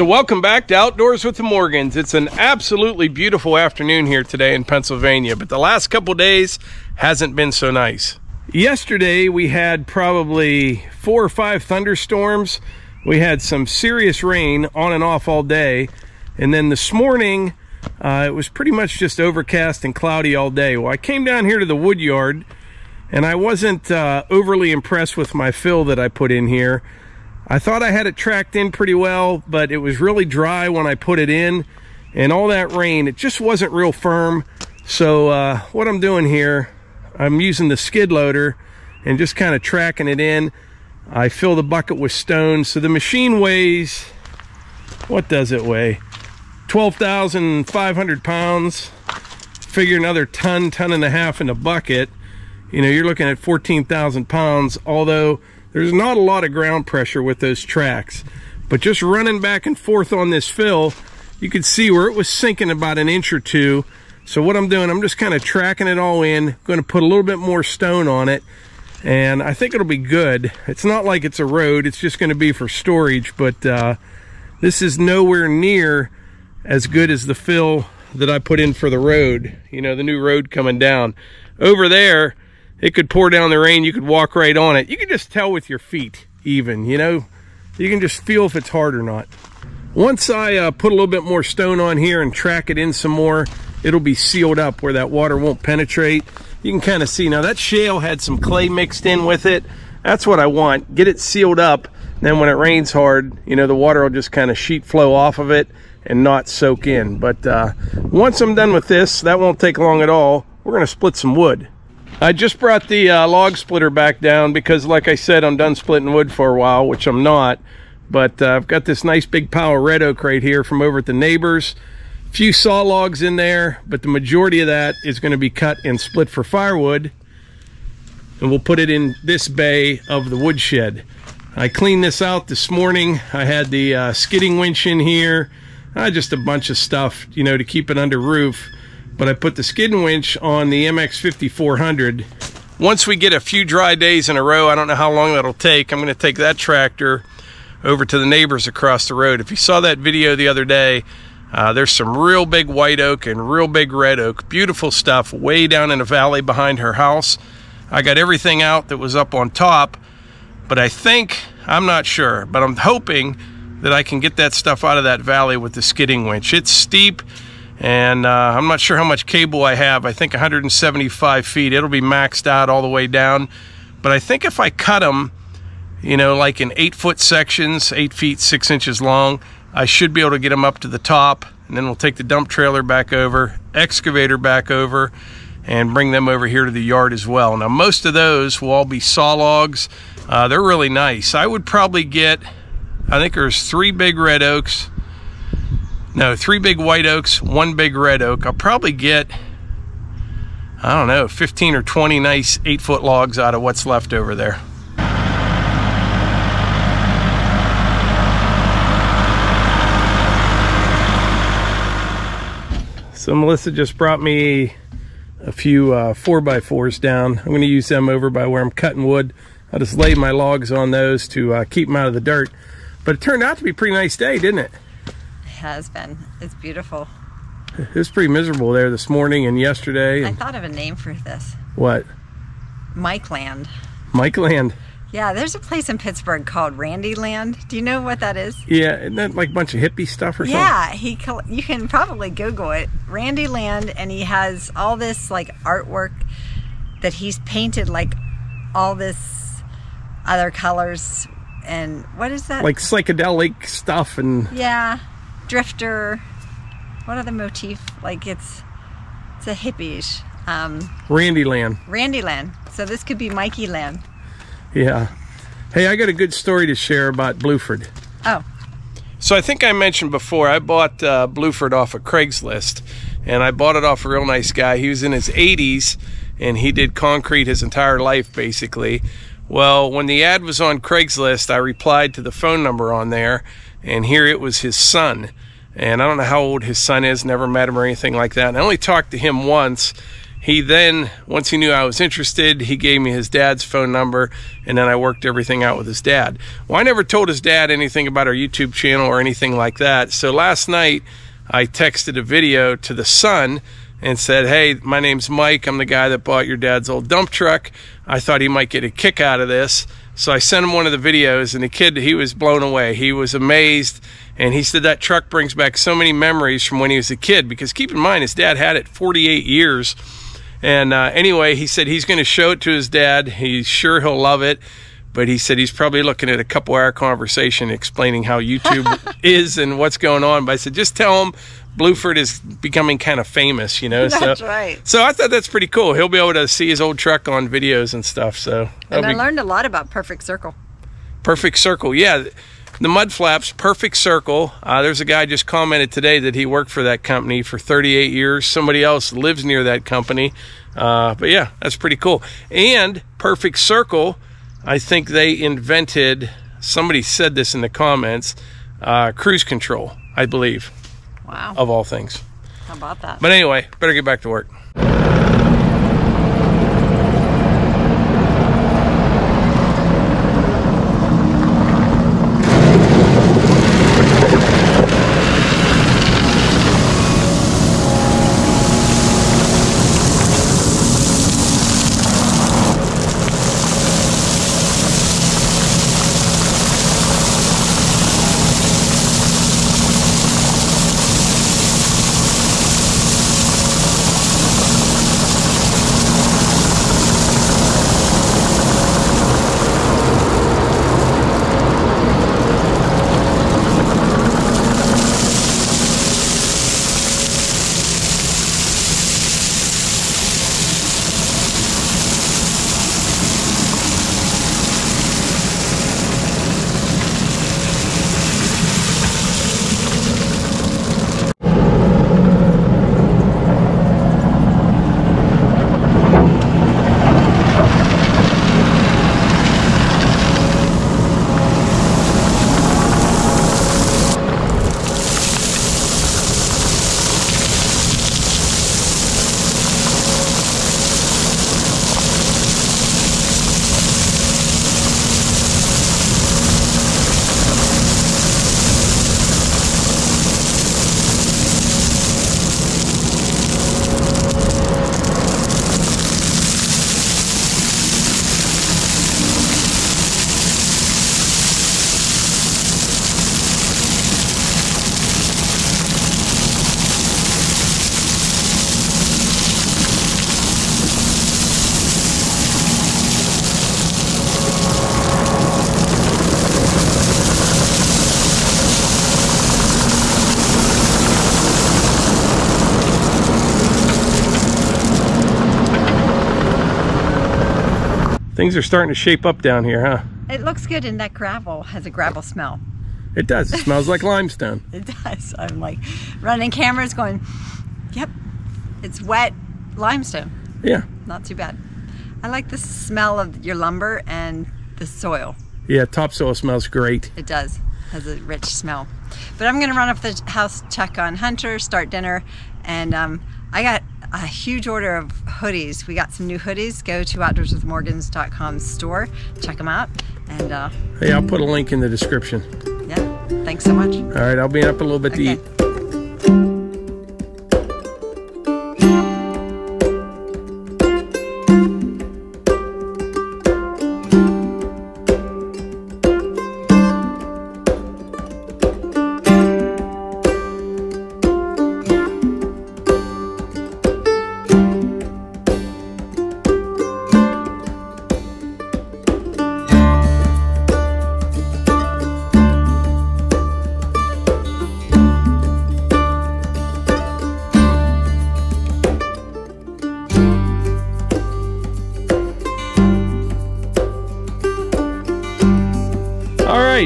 So welcome back to Outdoors with the Morgans. It's an absolutely beautiful afternoon here today in Pennsylvania, but the last couple days hasn't been so nice. Yesterday we had probably four or five thunderstorms. We had some serious rain on and off all day. And then this morning, uh, it was pretty much just overcast and cloudy all day. Well, I came down here to the wood yard and I wasn't uh, overly impressed with my fill that I put in here. I thought I had it tracked in pretty well, but it was really dry when I put it in and all that rain, it just wasn't real firm. So uh, what I'm doing here, I'm using the skid loader and just kind of tracking it in. I fill the bucket with stones. So the machine weighs, what does it weigh? 12,500 pounds. Figure another ton, ton and a half in the bucket. You know, you're looking at 14,000 pounds, although there's not a lot of ground pressure with those tracks. But just running back and forth on this fill, you can see where it was sinking about an inch or two. So what I'm doing, I'm just kind of tracking it all in, going to put a little bit more stone on it, and I think it'll be good. It's not like it's a road, it's just going to be for storage, but uh, this is nowhere near as good as the fill that I put in for the road, you know, the new road coming down. Over there, it could pour down the rain, you could walk right on it. You can just tell with your feet even, you know, you can just feel if it's hard or not. Once I uh, put a little bit more stone on here and track it in some more, it'll be sealed up where that water won't penetrate. You can kind of see now that shale had some clay mixed in with it. That's what I want. Get it sealed up. Then when it rains hard, you know, the water will just kind of sheet flow off of it and not soak in. But uh, once I'm done with this, that won't take long at all. We're going to split some wood. I just brought the uh, log splitter back down because like I said, I'm done splitting wood for a while, which I'm not. But uh, I've got this nice big pile of red oak right here from over at the neighbors. A few saw logs in there, but the majority of that is going to be cut and split for firewood. And we'll put it in this bay of the woodshed. I cleaned this out this morning. I had the uh, skidding winch in here. Uh, just a bunch of stuff, you know, to keep it under roof but I put the skidding winch on the MX 5400. Once we get a few dry days in a row, I don't know how long that'll take, I'm going to take that tractor over to the neighbors across the road. If you saw that video the other day, uh, there's some real big white oak and real big red oak. Beautiful stuff way down in a valley behind her house. I got everything out that was up on top, but I think, I'm not sure, but I'm hoping that I can get that stuff out of that valley with the skidding winch. It's steep and uh, I'm not sure how much cable I have. I think 175 feet. It'll be maxed out all the way down. But I think if I cut them, you know, like in eight foot sections, eight feet, six inches long, I should be able to get them up to the top. And then we'll take the dump trailer back over, excavator back over, and bring them over here to the yard as well. Now, most of those will all be saw logs. Uh, they're really nice. I would probably get, I think there's three big red oaks, no, three big white oaks, one big red oak. I'll probably get, I don't know, 15 or 20 nice eight foot logs out of what's left over there. So Melissa just brought me a few uh, 4x4s down. I'm going to use them over by where I'm cutting wood. I'll just lay my logs on those to uh, keep them out of the dirt. But it turned out to be a pretty nice day, didn't it? Has been. It's beautiful. It was pretty miserable there this morning and yesterday. I thought of a name for this. What? Mike Land. Mike Land. Yeah, there's a place in Pittsburgh called Randy Land. Do you know what that is? Yeah, isn't that like a bunch of hippie stuff or yeah, something? Yeah, he. You can probably Google it. Randy Land, and he has all this like artwork that he's painted like all this other colors and what is that? Like psychedelic stuff and yeah, drifter. What other motif? Like it's it's a hippies. Um, Randy Land. Randy Land. So this could be Mikey Land. Yeah. Hey, I got a good story to share about Blueford. Oh. So I think I mentioned before, I bought uh, Blueford off of Craigslist, and I bought it off a real nice guy. He was in his 80s, and he did concrete his entire life, basically. Well, when the ad was on Craigslist, I replied to the phone number on there, and here it was his son. And I don't know how old his son is, never met him or anything like that. And I only talked to him once, he then, once he knew I was interested, he gave me his dad's phone number, and then I worked everything out with his dad. Well, I never told his dad anything about our YouTube channel or anything like that. So last night, I texted a video to the son and said, Hey, my name's Mike. I'm the guy that bought your dad's old dump truck. I thought he might get a kick out of this. So I sent him one of the videos, and the kid, he was blown away. He was amazed. And he said that truck brings back so many memories from when he was a kid. Because keep in mind, his dad had it 48 years and uh, anyway, he said he's going to show it to his dad. He's sure he'll love it. But he said he's probably looking at a couple hour conversation explaining how YouTube is and what's going on. But I said, just tell him Blueford is becoming kind of famous, you know. That's so, right. So I thought that's pretty cool. He'll be able to see his old truck on videos and stuff. So And I be learned a lot about Perfect Circle. perfect circle. Yeah, the mud flaps, perfect circle. Uh, there's a guy just commented today that he worked for that company for 38 years. Somebody else lives near that company. Uh, but yeah, that's pretty cool. And perfect circle, I think they invented. Somebody said this in the comments. Uh, cruise control, I believe, Wow. of all things. How about that? But anyway, better get back to work. Things are starting to shape up down here, huh? It looks good, and that gravel has a gravel smell. It does. It smells like limestone. It does. I'm like running cameras going, yep, it's wet limestone. Yeah. Not too bad. I like the smell of your lumber and the soil. Yeah, topsoil smells great. It does. Has a rich smell. But I'm gonna run up the house, check on Hunter, start dinner, and um, I got a huge order of hoodies. We got some new hoodies. Go to outdoorswithmorgans.com store, check them out, and uh, Hey, I'll put a link in the description. yeah, thanks so much. All right, I'll be up a little bit to eat.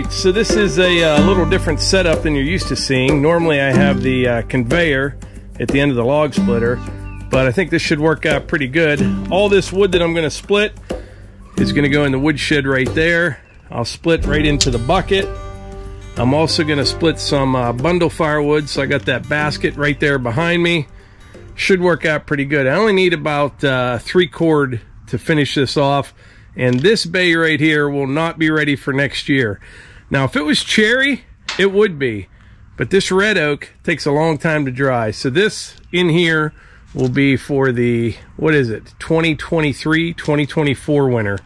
Right, so this is a uh, little different setup than you're used to seeing. Normally I have the uh, conveyor at the end of the log splitter, but I think this should work out pretty good. All this wood that I'm gonna split is gonna go in the woodshed right there. I'll split right into the bucket. I'm also gonna split some uh, bundle firewood, so I got that basket right there behind me. should work out pretty good. I only need about uh, three cord to finish this off. And this bay right here will not be ready for next year. Now, if it was cherry, it would be. But this red oak takes a long time to dry. So this in here will be for the, what is it, 2023, 2024 winter.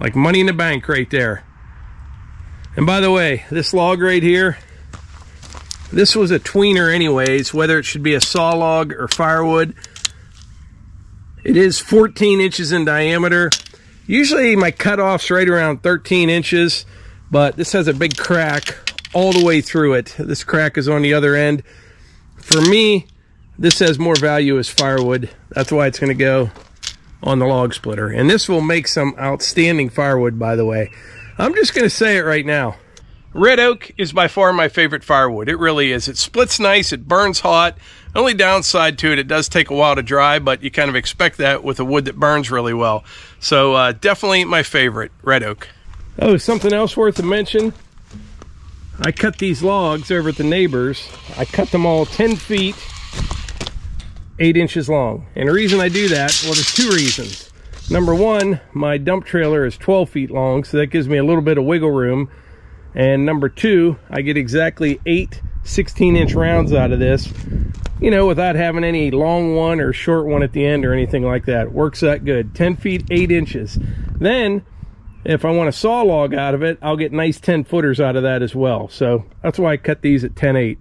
Like money in the bank right there. And by the way, this log right here, this was a tweener anyways, whether it should be a saw log or firewood. It is 14 inches in diameter. Usually my cutoff's right around 13 inches, but this has a big crack all the way through it. This crack is on the other end. For me, this has more value as firewood. That's why it's going to go on the log splitter. And this will make some outstanding firewood, by the way. I'm just going to say it right now. Red oak is by far my favorite firewood. It really is. It splits nice. It burns hot. Only downside to it, it does take a while to dry, but you kind of expect that with a wood that burns really well. So uh, definitely my favorite, red oak. Oh, something else worth a mention. I cut these logs over at the neighbors. I cut them all 10 feet, 8 inches long. And the reason I do that, well, there's two reasons. Number one, my dump trailer is 12 feet long, so that gives me a little bit of wiggle room. And number two, I get exactly eight 16 inch rounds out of this, you know, without having any long one or short one at the end or anything like that. Works that good. 10 feet, 8 inches. Then, if I want a saw log out of it, I'll get nice 10 footers out of that as well. So that's why I cut these at 10 8.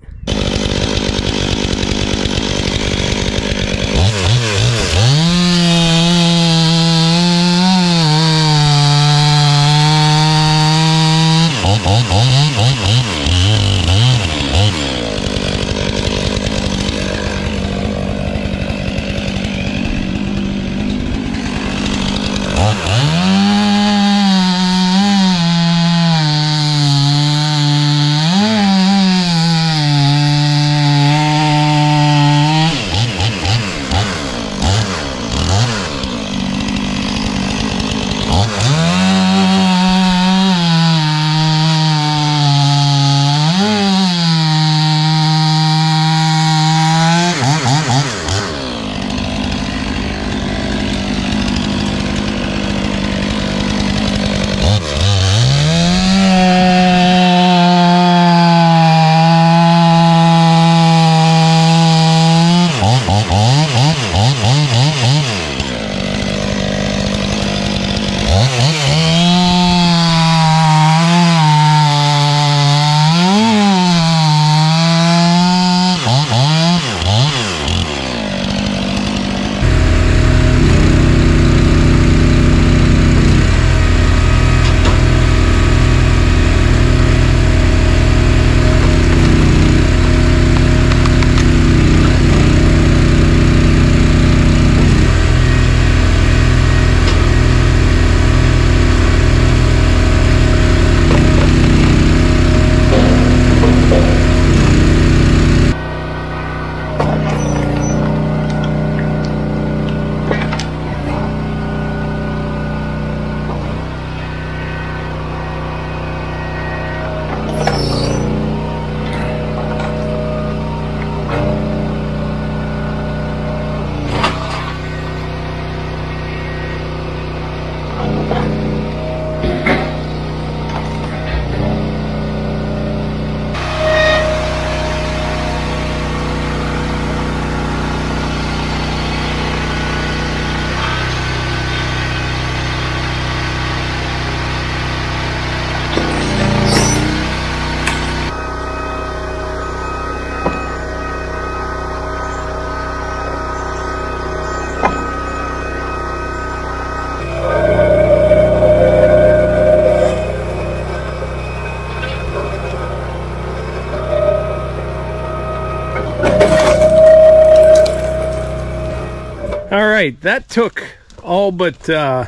Right, that took all but uh,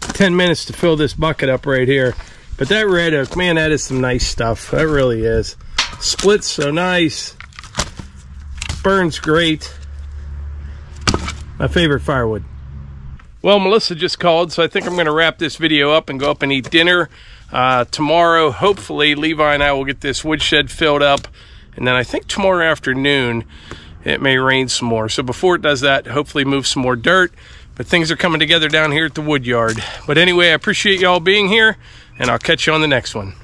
10 minutes to fill this bucket up right here. But that red oak, man, that is some nice stuff. That really is. Splits so nice. Burns great. My favorite firewood. Well, Melissa just called, so I think I'm going to wrap this video up and go up and eat dinner. Uh, tomorrow, hopefully, Levi and I will get this woodshed filled up. And then I think tomorrow afternoon, it may rain some more. So before it does that, hopefully move some more dirt. But things are coming together down here at the wood yard. But anyway, I appreciate y'all being here, and I'll catch you on the next one.